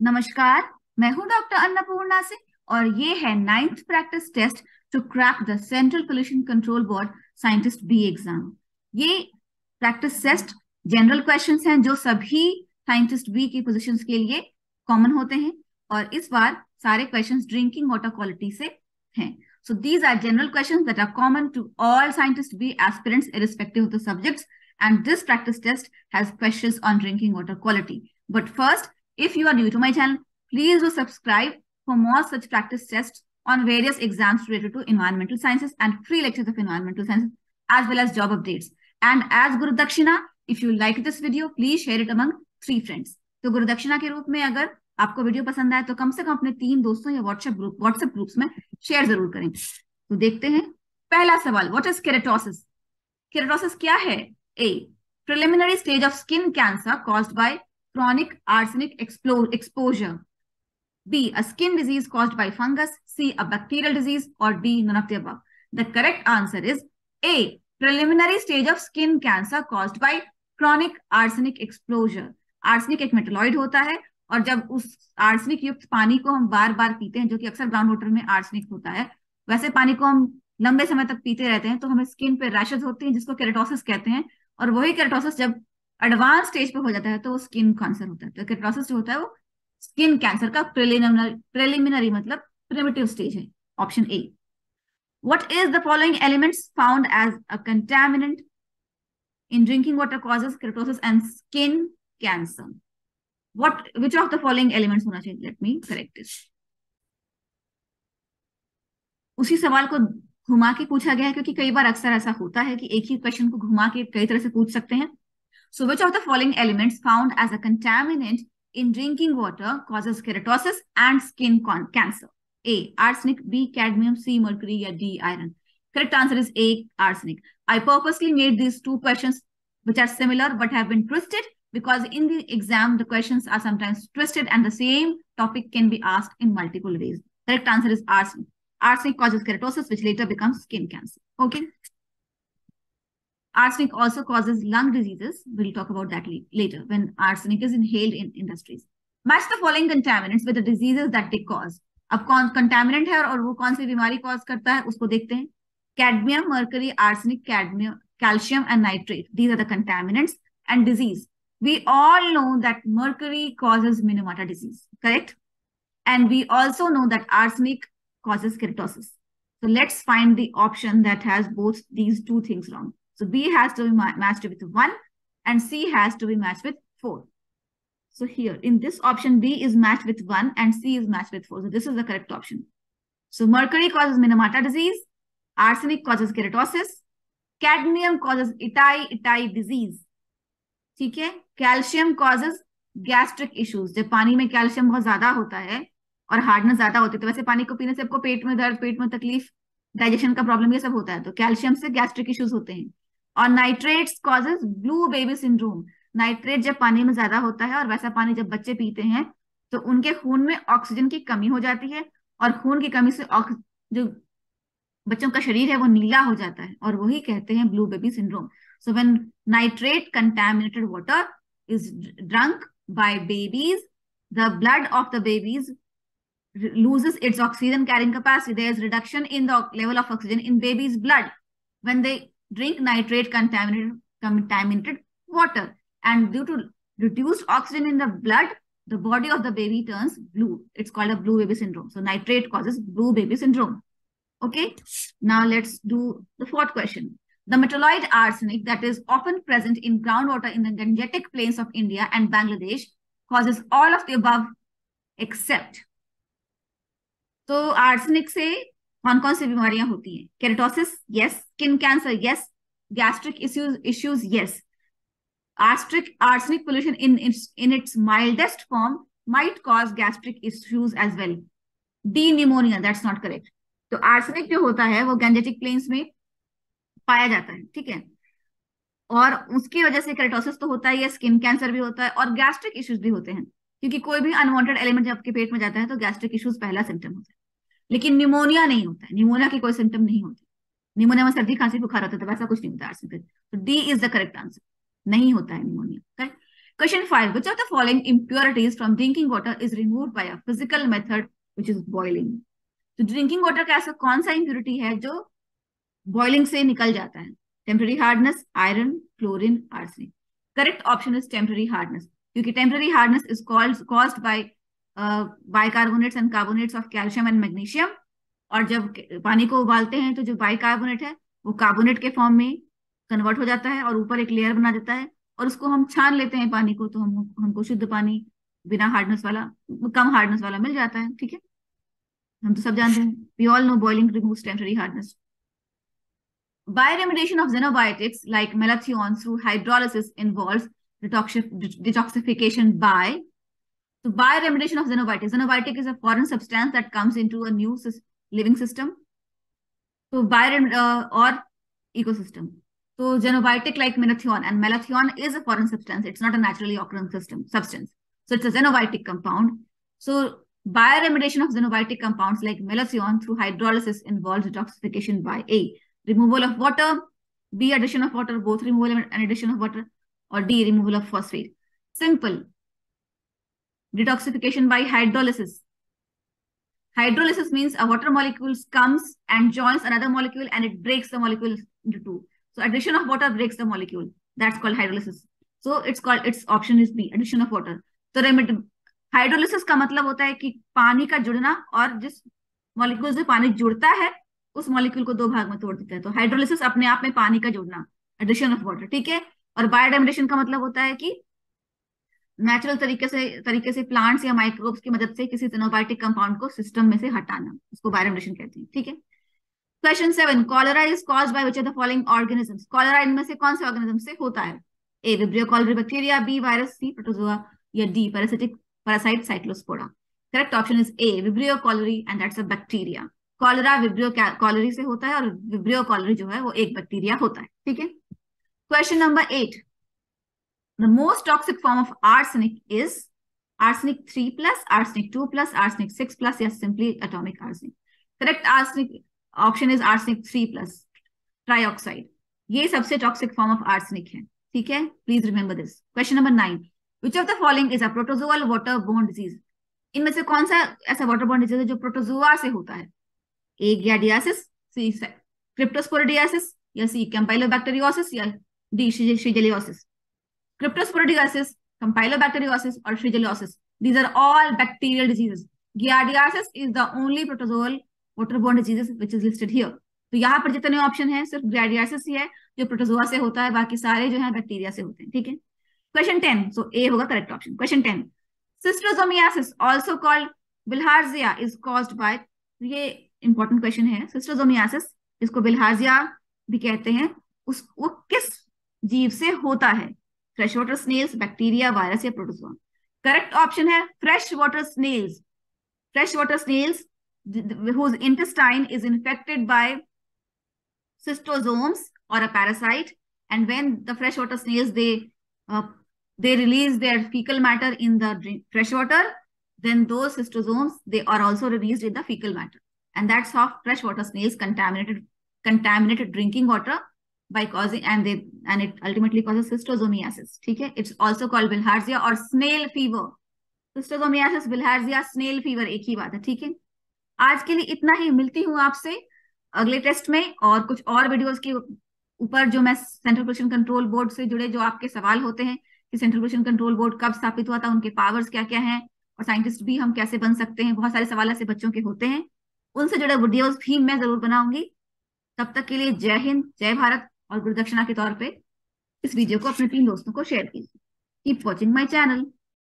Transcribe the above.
नमस्कार मैं हूँ डॉक्टर अन्नपूर्णा से और ये है ninth practice test to crack the central pollution control board scientist B exam ये प्रैक्टिस टेस्ट जनरल क्वेश्चंस हैं जो सभी साइंटिस्ट बी की पोजीशंस के लिए कॉमन होते हैं और इस बार सारे क्वेश्चंस ड्रिंकिंग वाटर क्वालिटी से हैं so these are general questions that are common to all scientist b aspirants irrespective of the subjects and this practice test has questions on drinking water quality but first If you are new to my channel, please do subscribe for more such practice tests on various exams related to environmental sciences and free lectures of environmental sciences as well as job updates. And as Guru Dakshina, if you like this video, please share it among three friends. तो गुरु दक्षिणा के रूप में अगर आपको video पसंद आए तो कम से कम अपने तीन दोस्तों या व्हाट्सएप ग्रुप व्हाट्सएप ग्रुप्स में शेयर ज़रूर करें तो देखते हैं पहला सवाल व्हाट इज़ केरेटोसिस केरेटोसिस क्या है a preliminary stage of skin cancer caused by chronic arsenic exposure. B, a skin disease caused by fungus. C, a bacterial disease. Or D, none of the above. The correct answer is A, preliminary stage of skin cancer caused by chronic arsenic exposure. Arsenic एक metalloid होता है और जब उस arsenic युक्त पानी को हम बार बार पीते हैं जो कि अक्सर ग्राउंड वाटर में आर्सनिक होता है वैसे पानी को हम लंबे समय तक पीते रहते हैं तो हमें स्किन पे रैशेज होती हैं जिसको केरेटोसिस कहते हैं और वही केरेटोसिस जब एडवांस स्टेज पे हो जाता है तो वो स्किन कैंसर होता है। तो केटोसिस जो होता है वो स्किन कैंसर का प्रिलिमिनरी मतलब प्रिमेटिव स्टेज है option A what is the following element found as a contaminant in drinking water causes keratosis and skin cancer what which of the following elements होना चाहिए? Let me correct is उसी सवाल को घुमा के पूछा गया है, क्योंकि कई बार अक्सर ऐसा होता है कि एक ही क्वेश्चन को घुमा के कई तरह से पूछ सकते हैं। So which of the following elements found as a contaminant in drinking water causes keratosis and skin cancer? A. Arsenic. B. Cadmium. C. Mercury. Or D. Iron. Correct answer is A. Arsenic. I purposely made these two questions which are similar but have been twisted because in the exam the questions are sometimes twisted and the same topic can be asked in multiple ways. Correct answer is arsenic. Arsenic causes keratosis which later becomes skin cancer. Okay. Arsenic also causes lung diseases. We'll talk about that later when arsenic is inhaled in industries. Match the following contaminants with the diseases that they cause. अब कौन contaminant है और वो कौन सी बीमारी cause करता है उसको देखते हैं cadmium mercury arsenic cadmium calcium and nitrate these are the contaminants and disease we all know that mercury causes minamata disease correct and we also know that arsenic causes keratosis so let's find the option that has both these two things wrong So B has to be ma matched with 1 and C has to be matched with 4. So here in this option, B is matched with 1 and C is matched with 4. So this is the correct option. So mercury causes Minamata disease, arsenic causes keratosis, cadmium causes itai-itai disease. ठीक है calcium causes gastric issues जब पानी में calcium बहुत ज़्यादा होता है और हार्डनेस ज़्यादा होती है तो वैसे पानी को पीने से आपको पेट में दर्द पेट में तकलीफ़ डाइजेशन का प्रॉब्लम ये सब होता है तो कैल्शियम से गैस्ट्रिक इश्यूज़ होते हैं और nitrates causes blue baby syndrome nitrate जब पानी में ज़्यादा होता है और वैसा पानी जब बच्चे पीते हैं तो उनके खून में ऑक्सीजन की कमी हो जाती है और खून की कमी से जो बच्चों का शरीर है वो नीला हो जाता है और वही कहते हैं blue baby syndrome so when nitrate contaminated water is drunk by babies the blood of the babies loses carrying capacity. There is reduction in the level of oxygen in baby's blood. When they drink nitrate contaminated, contaminated water. And due to reduced oxygen in the blood, the body of the baby turns blue. It's called a blue baby syndrome. So nitrate causes blue baby syndrome. Okay. Now let's do the fourth question. The metalloid arsenic that is often present in groundwater in the Gangetic plains of India and Bangladesh causes all of the above except. So arsenic say कौन कौन सी बीमारियाँ होती हैं? Keratosis yes skin cancer yes gastric issues issues yes आर्स्ट्रिक arsenic pollution in in its mildest form might cause gastric issues as well D pneumonia that's not correct तो arsenic जो होता है, वो गैंजेटिक प्लेन्स में पाया जाता है, ठीक है? और उसकी वजह से केरेटोसिस तो होता ही है स्किन कैंसर भी होता है और गैस्ट्रिक इश्यूज़ भी होते हैं। क्योंकि कोई भी अनवांटेड एलिमेंट जब आपके पेट में जाता है तो गैस्ट्रिक इश्यूज़ पहला सिम्टम होता है। लेकिन निमोनिया नहीं होता है। निमोनिया के कोई सिम्टम नहीं होते। निमोनिया में सर्दी, खांसी, बुखार होता है तो वैसा कुछ नहीं होता है तो D is the correct answer नहीं होता है pneumonia. Correct Question 5. Which of the following impurities from drinking water is removed a physical method which is boiling? तो ड्रिंकिंग वाटर का ऐसा कौन सा इम्प्योरिटी है जो बॉइलिंग से निकल जाता है? Temporary hardness iron chlorine arsenic correct option is temporary hardness क्योंकि temporary hardness is called by bicarbonates and carbonates of calcium and magnesium और जब पानी को उबालते हैं तो जो बाइकार्बोनेट है, वो कार्बोनेट के फॉर्म में कन्वर्ट हो जाता है और ऊपर एक लेयर बना देता है और उसको हम छान लेते हैं पानी को तो हम हमको शुद्ध पानी बिना हार्डनेस वाला, कम हार्डनेस वाला मिल जाता है, ठीक है? हम तो सब जानते हैं। We all know boiling removes temporary hardness Bioremediation of xenobiotics like malathion through hydrolysis involves detoxification by so bioremediation of xenobiotics. Xenobiotic is a foreign substance that comes into a new living system. So biorem uh, or ecosystem. So xenobiotic like malathion and malathion is a foreign substance. It's not a naturally occurring system substance. So it's a xenobiotic compound. So bioremediation of xenobiotic compounds like malathion through hydrolysis involves detoxification by A. Removal of water, B. Addition of water, both removal and addition of water, or D. Removal of phosphate. Simple. Detoxification by hydrolysis. Hydrolysis means a water molecule comes and joins another molecule and it breaks the molecule into two. So addition of water breaks the molecule. That's called hydrolysis. So it's called, its option is B, addition of water. तो hydrolysis का मतलब होता है कि पानी का जुड़ना और जिस मॉलिक्यूल से पानी जुड़ता है उस मॉलिक्यूल को दो भाग में तोड़ देता है तो हाइड्रोलिसिस अपने आप में पानी का जुड़ना एडिशन ऑफ़ वाटर ठीक है और बायोडाइमेशन का मतलब होता है कि नेचुरल तरीके से तरीके से प्लांट्स या माइक्रोब्स की मदद से किसी सिनोबायोटिक कंपाउंड को सिस्टम में से हटाना, उसको बायोडाइमेशन कहते हैं, ठीक है? Question seven cholera is cause by which of the following organisms cholera इनमें से कौन से ऑर्गेनिज्म से होता है? A Vibrio cholerae bacteria B virus C protozoa या D parasitic parasite Cyclospora correct option is A Vibrio cholerae and that's a bacteria cholera Vibrio cholerae से होता है और विब्रियो कॉलरी जो है वो एक बैक्टीरिया होता है, ठीक है? Question number eight the most toxic form of arsenic is arsenic 3 plus arsenic 2 plus arsenic 6 plus या simply atomic arsenic correct arsenic option is arsenic three plus trioxide ये सबसे टॉक्सिक फॉर्म ऑफ़ आर्सेनिक है ठीक है please remember this question number nine which of the following is a protozoal water borne disease इनमें से कौन सा ऐसा वाटर बोन डिज़ीज़ है जो प्रोटोजोआ से होता है ए ग्याडियासिस सी क्रिप्टोस्पोरिडियासिस या सी कैम्पाइलोबैक्टीरियोसिस या डी श्रीजेलियोसिस कैम्पाइलोबैक्टीरियोसिस और shigellosis these are all bacterial diseases. Giardiasis is the only protozoal bond diseases which is listed here तो यहाँ पर जितने ऑप्शन है, सिर्फ़ ग्रेडियासिस ही है, जो प्रोटोजोआ से होता है, बाकी सारे जो है बैक्टीरिया से होते हैं, ठीक है? क्वेश्चन टेन सो ए होगा correct option question ten schistosomiasis also called bilharzia is caused by ये इंपॉर्टेंट क्वेश्चन है सिस्ट्रोजोमियासिस जिसको बिल्हार्जिया भी कहते हैं, उस, वो किस जीव से होता है? fresh water snails bacteria virus या प्रोटोजोआ करेक्ट ऑप्शन है fresh water snails fresh water snails whose intestine is infected by cystosomes or a parasite and when the freshwater snails they uh, they release their fecal matter in the drink, fresh water then those cystosomes they are also released in the fecal matter and that's how freshwater snails contaminated contaminated drinking water by causing, and they, and it ultimately causes cystosomiasis okay it's also called bilharzia or snail fever. Cystosomiasis, bilharzia, snail fever, एक ही बात है, ठीक है? आज के लिए इतना ही। मिलती हूँ आपसे अगले टेस्ट में और कुछ और वीडियोस के ऊपर जो मैं सेंट्रल पोल्यूशन कंट्रोल बोर्ड से जुड़े जो आपके सवाल होते हैं कि सेंट्रल पोल्यूशन कंट्रोल बोर्ड कब स्थापित हुआ था, उनके पावर्स क्या क्या हैं और साइंटिस्ट भी हम कैसे बन सकते हैं, बहुत सारे सवाल ऐसे बच्चों के होते हैं। उनसे जुड़े वीडियोस भी मैं ज़रूर बनाऊँगी। तब तक के लिए जय हिंद, जय भारत। और गुरुदक्षिणा के तौर पे इस वीडियो को अपने तीन दोस्तों को शेयर कीजिए। Keep watching my channel